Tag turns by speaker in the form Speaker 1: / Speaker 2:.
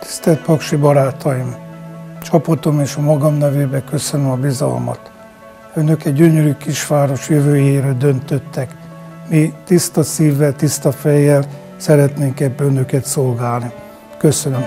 Speaker 1: Tisztelt Paksi barátaim! Csapatom és a magam nevébe köszönöm a bizalmat. Önök egy gyönyörű kisváros jövőjére döntöttek. Mi tiszta szívvel, tiszta fejjel szeretnénk ebben önöket szolgálni. Köszönöm.